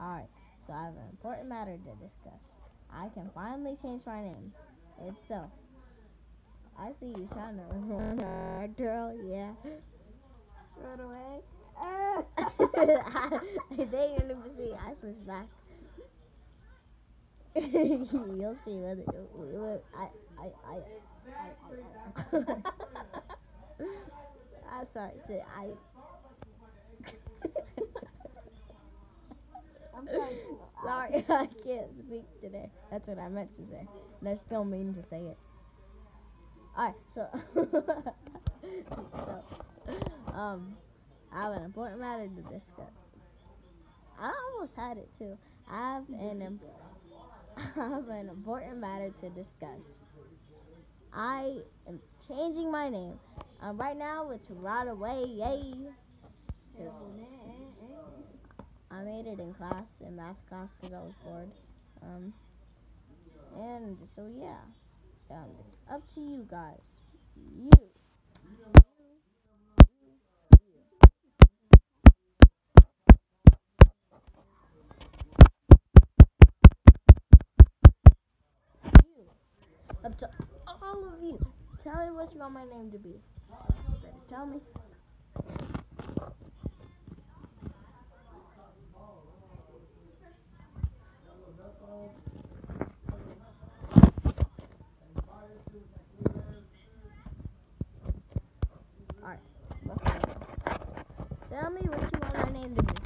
Alright, so I have an important matter to discuss. I can finally change my name. It's so. I see you trying to run, girl. Yeah. Run away. they didn't even see. I switched back. You'll see whether I I I I. I, I, I sorry. To, I. I'm trying to. Sorry, I can't speak today. That's what I meant to say. And I still mean to say it. Alright, so so um I have an important matter to discuss. I almost had it too. I have an I have an important matter to discuss. I am changing my name. Um, right now it's RodaWay, yay. Made it in class, in math class, because I was bored. Um, and so yeah, um, it's up to you guys. You. You. Up to all of you. Tell me what you want my name to be. Better tell me. Tell me what you want my name to be.